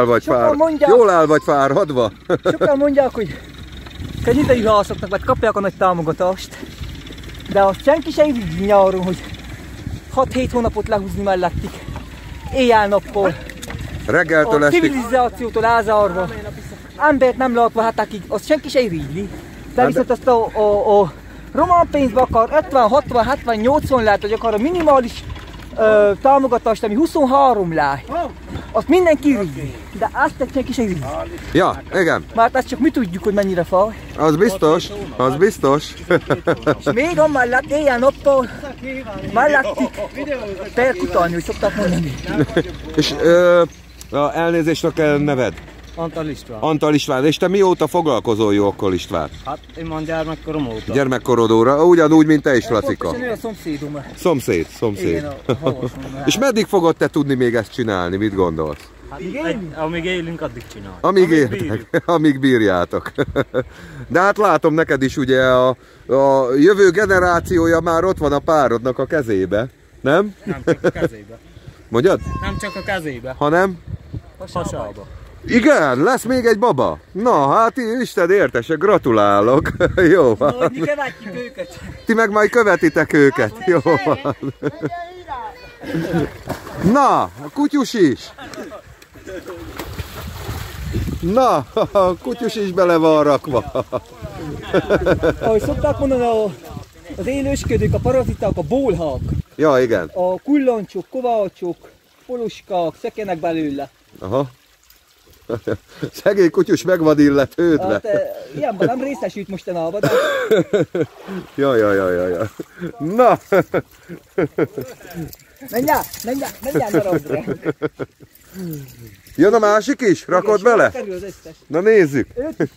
El vagy Sokan fár... mondják- Jól el vagy fáradva? Sokan mondják, hogy kell idei halaszoknak, vagy kapják a nagy támogatást. De azt senki se irigy nyáron, hogy 6-7 hónapot lehúzni mellettik. Éjjel-nappal. Reggeltől estig. civilizációtól elzárva. Embert nem látva hetekig, azt senki se irigyli. De viszont azt a, a, a román pénzbe akar 50, 60, 70, 80 lehet, hogy akar a minimális ö, támogatást, ami 23 lehet. Azt mindenki irigyli. De azt egy senki se irigyli. Ja, igen. Mert ezt csak mi tudjuk, hogy mennyire faj. Az biztos, az biztos. És még amellett éjjel-nappal mellettük perkutálni, hogy szokták mondani. És ö, a elnézést kell neved. Antal István. Antal István, és te mióta foglalkozol jókkal István? Hát én már gyermekkorom óta. Gyermekkorodóra, ugyanúgy, mint te is, Lacika. Pontosan ő a szomszédom. Szomszéd, szomszéd. Igen, a. És meddig fogod te tudni még ezt csinálni, mit gondolsz? Hát, amíg élünk, addig csináljuk. Amíg bírjuk. értek, amíg bírjátok. De hát látom neked is ugye a, a jövő generációja már ott van a párodnak a kezébe, nem? Nem csak a kezébe. Mondjad? Nem csak a kezébe. Hanem? Hasába. Igen, lesz még egy baba? Na, hát Isten értesek, gratulálok. Jó van. Hogy mi követjük őket. Ti meg majd követitek őket. Jó van. Na, a kutyus is. Na, a kutyus is bele van rakva. Ahogy szokták mondani, a, az élősködők, a paraziták, a bólhák, Ja, igen. a kullancsok, kovácsok, poluskák, szekenek belőle. Aha. Szegény kutyus meg van illetődve. Hát e, ilyenben nem részesült mostanában, de Ja, ja, ja, ja, ja. Na, menj el, menj el, menj el darabra. jön a másik is? Rakod Igen, bele? Na nézzük. Őt,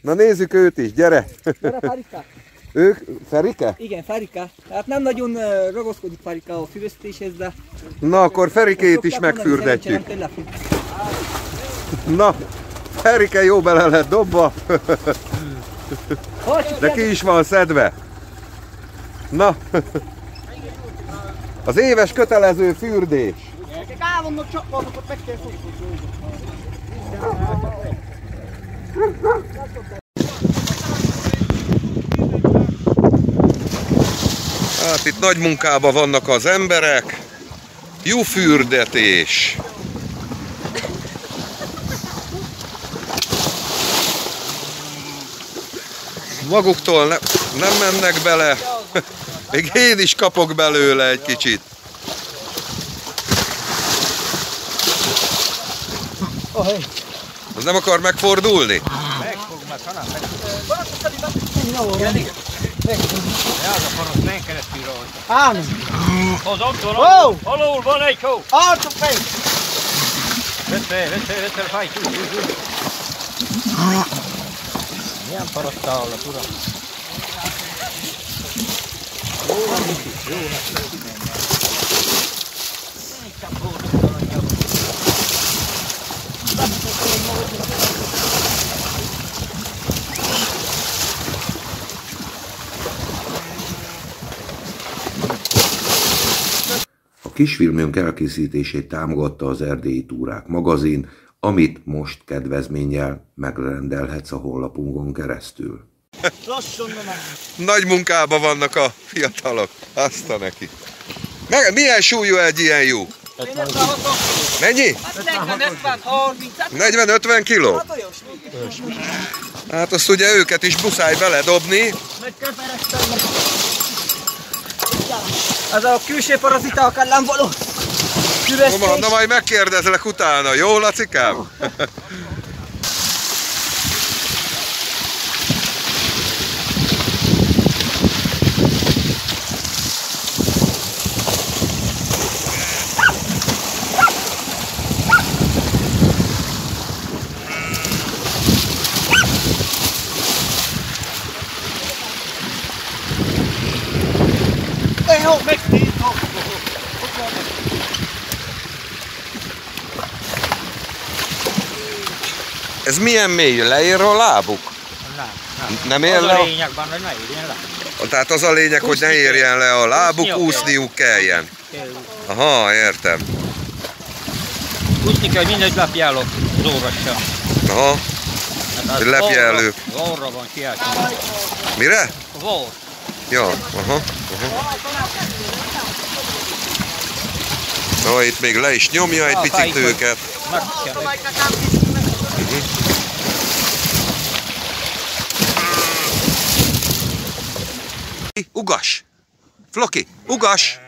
Na nézzük őt is, gyere. gyere Farika. Ők, Ferike? Igen, Farika. Hát nem nagyon uh, ragaszkodik Farika a füröztéshez, de... Na akkor Ferikét is szokták mondani, Na, Ferike jó bele lett dobva, de ki is van szedve. Na, az éves kötelező fürdés. Hát itt nagy munkában vannak az emberek. Jó fürdetés. Maguktól ne, nem mennek bele. Még én is kapok belőle egy kicsit. Az nem akar megfordulni? Az ott van, alul, alul van egy hó. Arca fej! Vedd fel, vedd fel, vedd fel, fáj, csúcs, csúcs, csúcs. Milyen parasztál a uram? A kisfilmünk elkészítését támogatta az Erdélyi Túrák magazin, amit most kedvezménnyel megrendelhetsz a honlapunkon keresztül. Lassan. Nagy munkában vannak a fiatalok. Azt a neki. Meg, milyen súlyú egy ilyen jó? Mennyi? 40, 50, 30, 40-50 kiló? hát azt ugye őket is muszáj beledobni. Ez a külső paraziták ellen való Füröztés. na majd megkérdezlek utána, jó Lacikám? Jó, megtírom. Ez milyen mély? Leér a lábuk? Nem, nem. Nem ér Az le? a lényegben, hogy ne érjen le. Tehát az a lényeg, hogy ne Úszni érjen le a lábuk, Úszniuk kell. úszniuk kelljen. Kell. Aha, értem. Úszni kell, mindegy lapjálok. az óra sem. Aha. Hát az Lepjelő. Orra van kiáltva. Mire? Vor. Ja, aha, aha. Na, itt még le is nyomja egy picit őket. Meg kell. Ugas! Floki, ugas!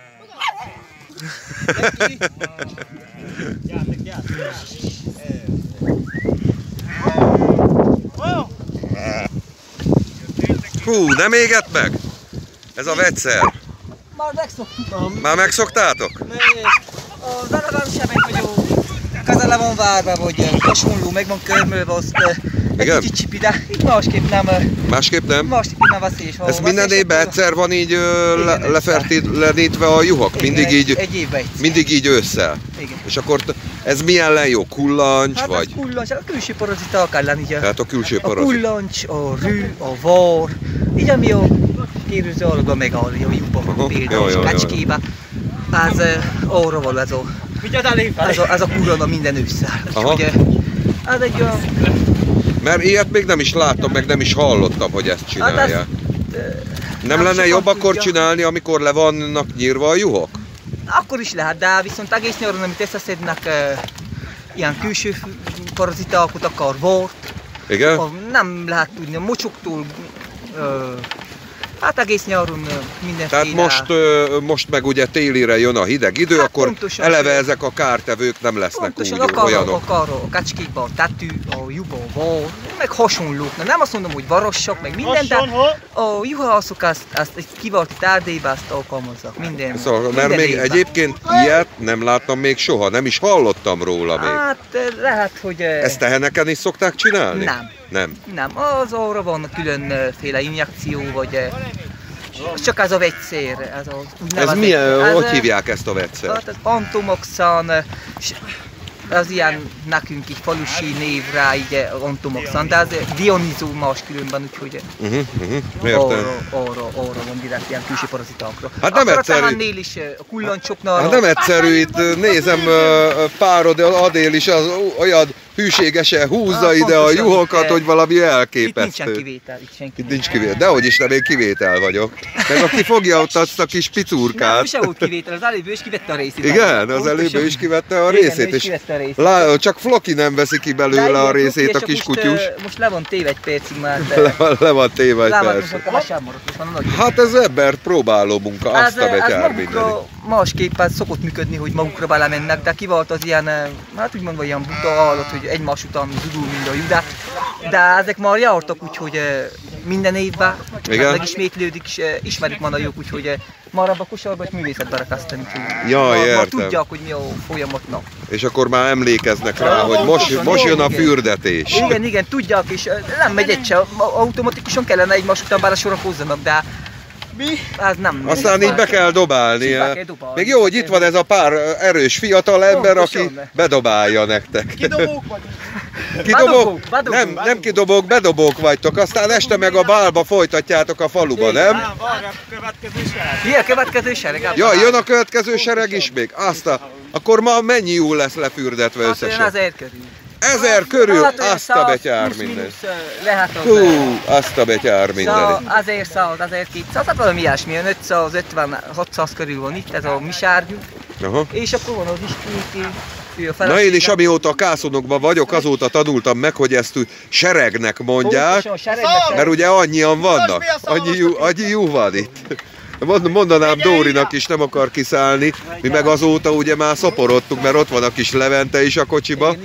Hú, nem égett meg? Ez a vegyszer. Már megszoktam. Már megszoktátok? Az aranysemek vagyok. Közel van várva, vagy hasonló, meg van körmölve, azt eh, egy Igen? kicsit csipi, de itt másképp nem, Másképp nem? másképp nem veszélyes. Ez minden veszélyes, évben akkor- egyszer van így le, Igen, lefertítve a juhok? Igen, Mindig így, Egy évben egyszer. mindig így ősszel. Igen. És akkor ez milyen len jó? Kullancs Hát vagy? az kullancs, a külső parazita kell lenni, ugye. Tehát a külső A parazit. kullancs, a rű, a var, így ami a kérőző alapban megállja a jó, például jó, a jó, kecskébe. Ez arra való ez a, ez a, ez a kurana minden ősszel. Úgyhogy, ez egy olyan, Mert ilyet még nem is láttam, meg nem is hallottam, hogy ezt csinálják. Hát Nem nem lenne jobb akkor tudja. csinálni, amikor le vannak nyírva a juhok? akkor is lehet, de viszont egész nyáron, amit összeszednek eh, ilyen külső parazitákat, akar vort, Igen? akkor nem lehet tudni, a mocsoktól, ö, hát egész nyáron ö, mindenféle. Tehát most, most meg ugye télire jön a hideg idő, Hát akkor pontosan. eleve ezek a kártevők nem lesznek Pontosan úgy akar, olyanok. akar a kecskékbe, a tetű, a juba, a meg hasonlók. Na, nem azt mondom, hogy varossak, meg minden, de a juhászok ezt, ezt egy kivart tárdébe ezt alkalmazzak. Minden, Szóval, mert minden még évben. egyébként ilyet nem láttam még soha, nem is hallottam róla még. Hát lehet, hogy... Ezt teheneken is szokták csinálni? Nem. Nem. Nem, az arra van különféle injekció, vagy csak ez a vegyszer, ez az Ez milyen, ez, hogy hívják ezt a vegyszert? Hát az Antomoxan, az ilyen nekünk így falusi név rá, így Antomoxan, de az eh, Dionizó máskülönben, úgyhogy Uh-huh, uh-huh, arra, arra, arra van direkt ilyen külső parazitákra. Hát nem Akkor egyszerű. is, a kullancsoknál, Hát nem egyszerű, itt nézem párod Adél is az olyan hűségesen húzza Ah, ide a juhokat, hogy valami itt nincsen elképesztő. kivétel, itt senki. Itt nincs kivétel. Dehogy is nem, én kivétel vagyok. Meg aki fogja ott azt a kis Nem, picurkát. se volt kivétel, az előbb is kivette a részét. Igen, az előbb is kivette a részét, és lá, csak Floki nem veszi ki belőle a részét és a kis kutyus. Most le van téve egy percig már, Le, van- téve egy nagy Hát ez ebber próbáló munka, azt a betyár magukra másképpen szokott működni, hogy magukra belemennek, de ki volt az ilyen, hát úgy mondva ilyen buta állat, hogy egymás után dudul mind a judá. De ezek már jártak, úgyhogy eh, minden évben Igen. hát megismétlődik, és eh, ismerik már a jók, úgyhogy eh, már abban a kosarban egy művészetbe rakasztani. Jaj, már, már értem. tudják, hogy mi a folyamatnak. És akkor már emlékeznek rá, Ja, hogy most, most jön a igen. fürdetés. Igen, igen, tudják, és nem megy egy se, automatikusan kellene egymás után belesorakozzanak, de mi? Ez nem. Aztán így be kell dobálni. Eh. kell dobálni. Még jó, hogy itt van ez a pár erős fiatal ember, aki bedobálja nektek. Kidobók vagy. Kidobók? Bedobók, bedobók. Nem, nem kidobók, bedobók vagytok, aztán este meg a bálba folytatjátok a faluba, nem? Milyen következő sereg? Ja, jön a következő sereg is még? Azt a... Akkor ma mennyi jó lesz lefürdetve Hát olyan összesen? ezer körül. Ezer körül, Hát olyan azt a 100 betyár minden. Hú, azt a betyár minden. Szóval azért 100, azért 200, hát valami ilyesmi, olyan 550-600 körül van itt, ez a mi. Aha. És akkor van az iskéti, ő a Na én is amióta a kászonokban vagyok, azóta tanultam meg, hogy ezt úgy seregnek mondják, mert ugye annyian vannak, annyi annyi jó van itt. Mond- Mondanám Dórinak is nem akar kiszállni, mi meg azóta ugye már szaporodtunk, mert ott van a kis Levente is a kocsiba.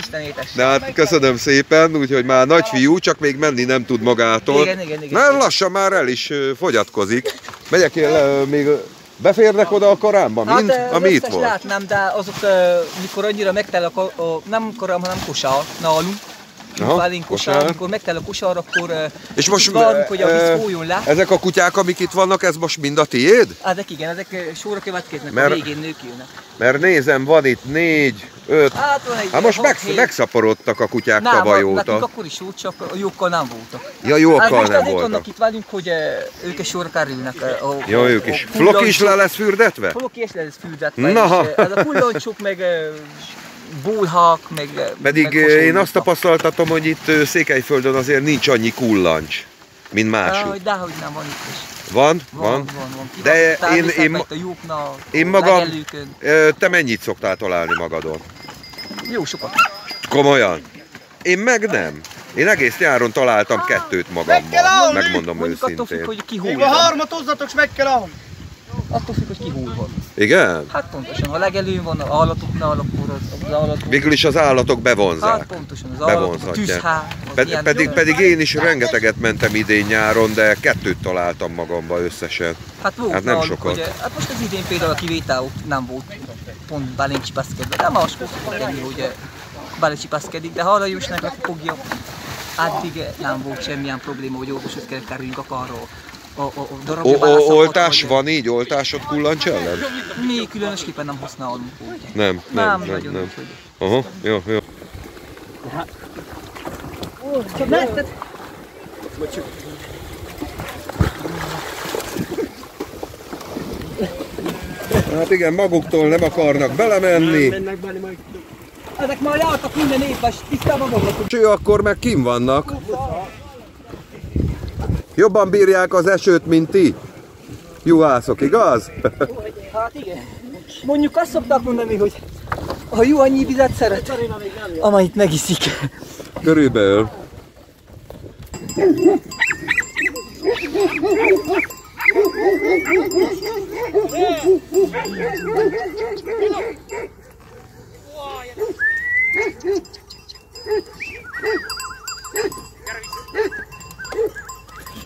De hát köszönöm szépen, úgyhogy már nagy fiú, csak még menni nem tud magától. Igen, igen, igen, Mert lassan már el is fogyatkozik. Megyek én le, még beférnek oda a karámba, mind, hát, ami itt volt. látnám, de azok, mikor annyira megtel a, a nem koram, hanem kosár nálunk. Felénk kosár, amikor megtel a kosár, akkor És most várunk, hogy a víz folyjon le. ezek a kutyák, amik itt vannak, ez most mind a tiéd? Ezek igen, ezek sorra következnek, Mert- a végén nők jönnek. Mert nézem, van itt négy, öt. Hát van egy Hát most meg, megszaporodtak a kutyák Nem, tavaly nekünk óta. akkor is volt, csak a jókkal nem voltak. Ja, Hát jókkal most nem voltak. vannak itt velünk, hogy ők is sorra kerülnek. A, Ja, a- ők is. Floki is le lesz fürdetve? Floki is le lesz fürdetve. Na. és, Ez a kullancsok meg ö, bulhak, meg... Pedig meg én hasonlók. azt tapasztaltatom, hogy itt ö, Székelyföldön azért nincs annyi kullancs, mint máshol. Jaj, dehogy nem van itt is. Van? Van, Van? van, van. De van, én- én, én- én, a lyuknak, én magam- legelőkön. Ö, Te mennyit szoktál találni magadon? Jó sokat. Komolyan? Én meg nem. Én egész nyáron találtam kettőt magammal, megmondom Mondjuk attól függ, őszintén. hogy ki hol Még a van. harmat hozzatok, és meg kell állni. Attól függ, hogy ki hol van. Igen? Hát pontosan, ha legelőn van, a állatoknál, akkor az, az állatok... Végül is az állatok Hát bevonzák. pontosan, az állatok, a tűzhá, az Ped, pedig, pedig én is rengeteget mentem idén nyáron, de kettőt találtam magamba összesen. Hát volt Hát nem náluk, sokat. Hogy, hát most az idén például a kivétel nem volt pont beléncsipaszkedve, de máskor szokott ennyi, hogy eh, belecsipaszkedik, de ha arra jussanak, fogja. Addig nem volt semmilyen probléma, hogy orvoshoz kell kerüljünk arról. A, a, a O, darabja o, oltás vagy- van így? Oltásod kullancs ellen? Mi különösképpen nem használunk úgy. Nem, nem, Nem, nem, nagyon nem. Aha, jó, jó. Csak látod? Hát igen, maguktól nem akarnak belemenni. Mennek bele majd. Ezek már jártak minden évben, és tisztában vannak. És ő akkor meg kim vannak. Jobban bírják az esőt, mint ti. Juhászok, igaz? Hát igen. Mondjuk azt szokták mondani, hogy ha jó annyi vizet szeret, amennyit megiszik. Körülbelül.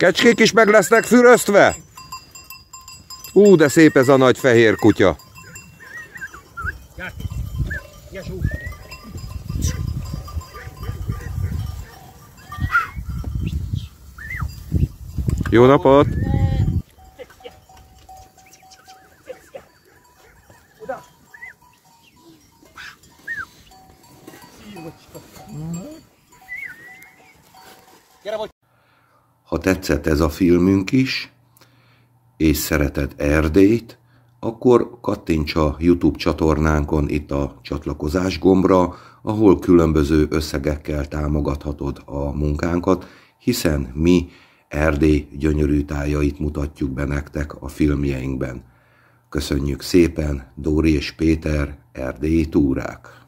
Kecskék is meg lesznek füröztve? Ú, de szép ez a nagy fehér kutya. Jó napot! Tetszett ez a filmünk is, és szereted Erdélyt, akkor kattints a YouTube csatornánkon itt a csatlakozás gombra, ahol különböző összegekkel támogathatod a munkánkat, hiszen mi Erdély gyönyörű tájait mutatjuk be nektek a filmjeinkben. Köszönjük szépen, Dóri és Péter, Erdélyi túrák!